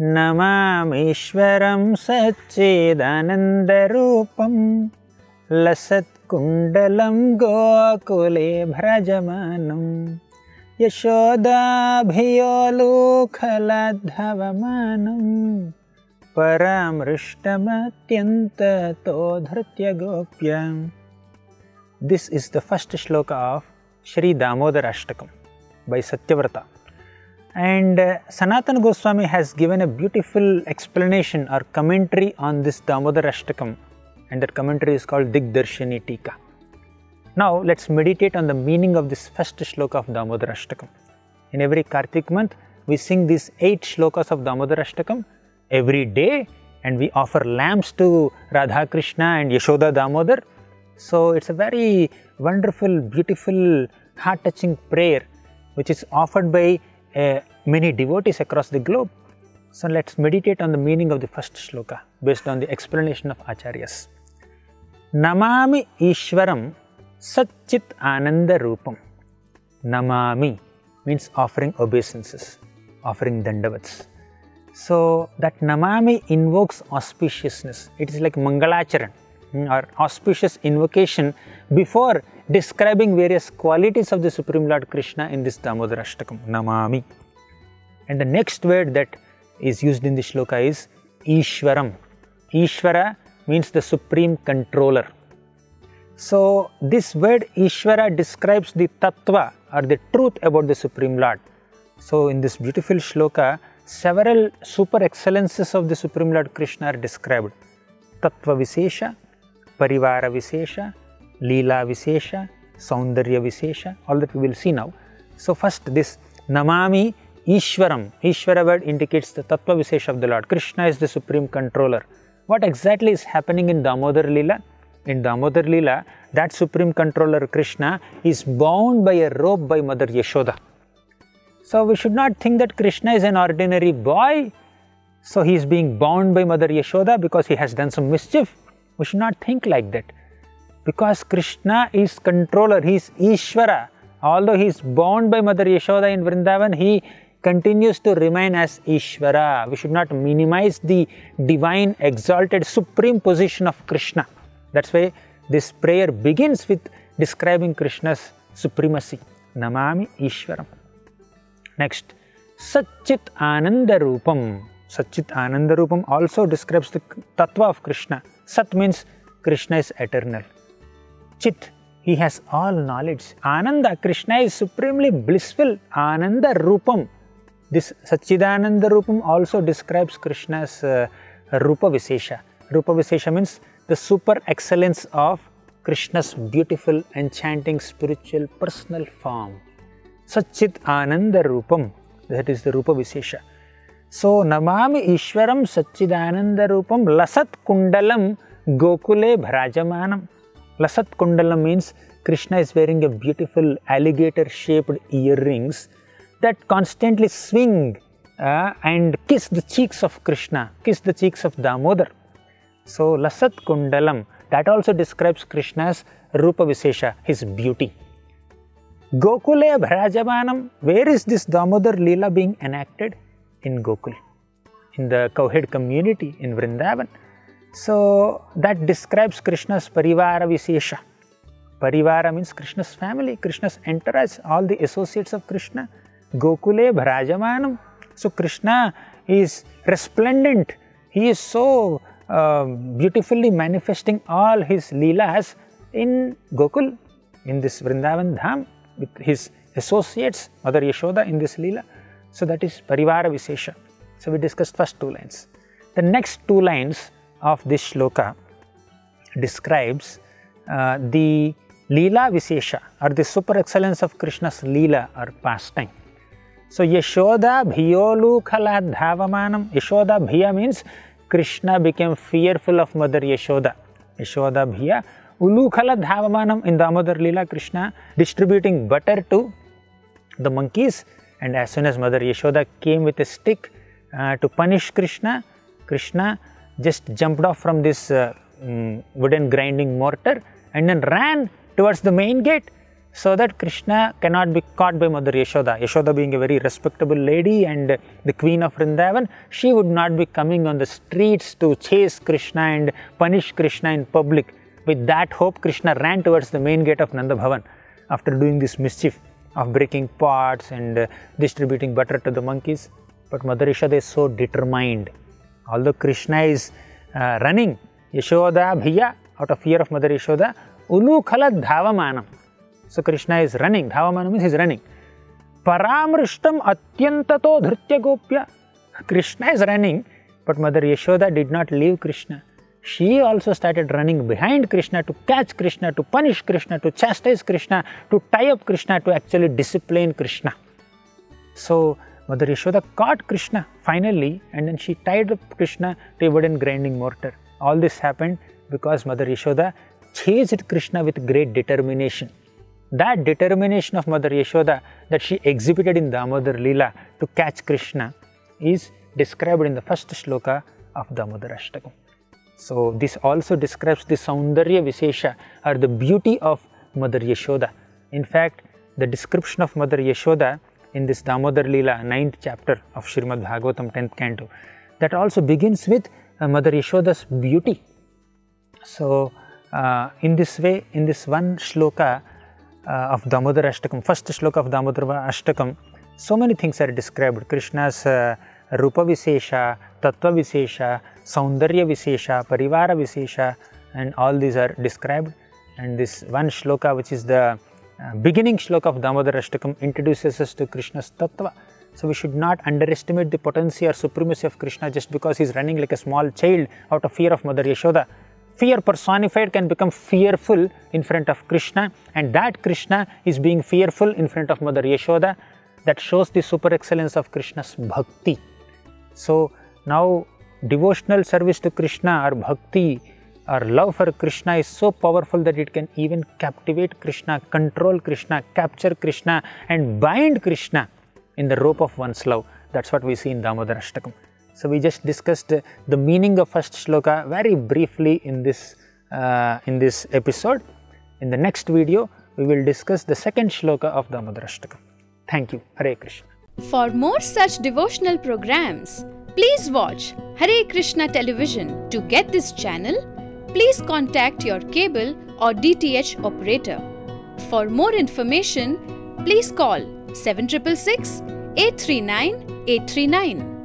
नमामीश्वरं सच्चिदानन्दरूपं लसत्कुण्डलं गोकुले भ्रजमन यशोदाभियोलूखलधवमानं परामृष्टमत्यन्ततो गोप्य गोप्यं this is the first shloka of Shri Damodar Ashtakam by Satyavrata And uh, Goswami has given a beautiful explanation or commentary on this Damodar Ashtakam, and that commentary is called Digdarshini Tika. Now, let's meditate on the meaning of this first shloka of Damodar Ashtakam. In every Kartik month, we sing these eight shlokas of Damodar Ashtakam every day, and we offer lamps to Radha Krishna and Yashoda Damodar. So, it's a very wonderful, beautiful, heart touching prayer which is offered by uh, many devotees across the globe. So, let's meditate on the meaning of the first shloka based on the explanation of Acharyas. Namami Ishwaram Satchit Ananda Rupam. Namami means offering obeisances, offering dandavats. So, that Namami invokes auspiciousness. It is like Mangalacharan or auspicious invocation before describing various qualities of the Supreme Lord Krishna in this Damodar Ashtakam, Namami. And the next word that is used in the shloka is Ishwaram. Ishvara means the supreme controller. So, this word Ishvara describes the tattva or the truth about the Supreme Lord. So, in this beautiful shloka, several super excellences of the Supreme Lord Krishna are described. Tattva Visesha, Parivara Visesha, Leela Visesha, Saundarya Visesha, all that we will see now. So, first this Namami Ishwaram, Ishvara word indicates the Tattva Visesha of the Lord. Krishna is the supreme controller. What exactly is happening in Damodar Leela? In Damodar Leela, that supreme controller Krishna is bound by a rope by Mother Yashoda. So, we should not think that Krishna is an ordinary boy. So, he is being bound by Mother Yashoda because he has done some mischief. We should not think like that. Because Krishna is controller, he is Ishvara. Although he is bound by Mother Yashoda in Vrindavan, he continues to remain as Ishvara. We should not minimize the divine, exalted, supreme position of Krishna. That's why this prayer begins with describing Krishna's supremacy. Namami Ishwaram. Next, Satchit Ananda Rupam. Satchit Ananda Rupam also describes the tattva of Krishna. Sat means Krishna is eternal. Chit, he has all knowledge. Ananda, Krishna is supremely blissful. Ananda Rupam. This Satchidananda Rupam also describes Krishna's uh, Rupa Visesha. Rupa Visesha means the super excellence of Krishna's beautiful, enchanting, spiritual, personal form. Satchit Ananda Rupam, that is the Rupa Visesha. So, Namami Ishwaram Satchidananda Rupam Lasat Kundalam Gokule Bhrajamanam. Lasat Kundalam means Krishna is wearing a beautiful alligator shaped earrings that constantly swing uh, and kiss the cheeks of Krishna, kiss the cheeks of Damodar. So, Lasat Kundalam, that also describes Krishna's Rupa Visesha, his beauty. Gokule Bhrajamanam, where is this Damodar Leela being enacted? In Gokul, in the cowhead community in Vrindavan. So, that describes Krishna's Parivara Visesha. Parivara means Krishna's family, Krishna's entourage, all the associates of Krishna. Gokule Bhrajamanam. So, Krishna is resplendent, he is so uh, beautifully manifesting all his Leelas in Gokul, in this Vrindavan Dham, with his associates, Mother Yashoda in this Leela. So, that is Parivara Visesha. So, we discussed first two lines. The next two lines of this shloka describes uh, the Leela Visesha or the super excellence of Krishna's Leela or pastime. So, Yashoda Bhiyolu Khala Dhavamanam. Yashoda Bhiya means Krishna became fearful of Mother Yashoda. Yashoda Bhiya. Ulukhala Dhavamanam in Damodar Leela Krishna distributing butter to the monkeys and as soon as Mother Yashoda came with a stick uh, to punish Krishna, Krishna just jumped off from this uh, um, wooden grinding mortar and then ran towards the main gate. so that Krishna cannot be caught by Mother Yashoda. Yashoda being a very respectable lady and the queen of Vrindavan, she would not be coming on the streets to chase Krishna and punish Krishna in public. With that hope, Krishna ran towards the main gate of Nanda Bhavan after doing this mischief of breaking pots and uh, distributing butter to the monkeys. But Mother Yashoda is so determined. Although Krishna is uh, running, Yashoda Bhiya, out of fear of Mother Yashoda, Ulu Khalat Dhavamanam. So Krishna is running, Dhavamanam means he is running. Paramrishtam Atyantato Dhritya Gopya. Krishna is running, but Mother Yashoda did not leave Krishna. She also started running behind Krishna to catch Krishna, to punish Krishna, to chastise Krishna, to tie up Krishna, to actually discipline Krishna. So Mother Yashoda caught Krishna finally and then she tied up Krishna to a wooden grinding mortar. All this happened because Mother Yashoda chased Krishna with great determination. That determination of Mother Yashoda that she exhibited in Damodar Leela to catch Krishna is described in the first shloka of Damodar Ashtakam. So, this also describes the Saundarya Vishesha or the beauty of Mother Yashoda. In fact, the description of Mother Yashoda in this Damodar Leela, 9th chapter of Srimad Bhagavatam, 10th canto, that also begins with uh, Mother Yashoda's beauty. So, uh, in this way, in this one shloka, uh, of Damodar Ashtakam, first shloka of Damodar Ashtakam, so many things are described. Krishna's uh, Rupa Vishesha, Tattva Vishesha, Saundarya Vishesha, Parivara Vishesha, and all these are described. And this one shloka, which is the uh, beginning shloka of Damodar Ashtakam, introduces us to Krishna's Tattva. So we should not underestimate the potency or supremacy of Krishna just because he is running like a small child out of fear of Mother Yashoda fear personified can become fearful in front of Krishna and that Krishna is being fearful in front of Mother Yashoda that shows the super excellence of Krishna's bhakti. So now devotional service to Krishna or bhakti or love for Krishna is so powerful that it can even captivate Krishna, control Krishna, capture Krishna and bind Krishna in the rope of one's love. That's what we see in Damodar Ashtakam. So we just discussed the meaning of first shloka very briefly in this uh, in this episode. In the next video, we will discuss the second shloka of Damodarashtakam. Thank you. Hare Krishna. For more such devotional programs, please watch Hare Krishna television. To get this channel, please contact your cable or DTH operator. For more information, please call 7666 839 839.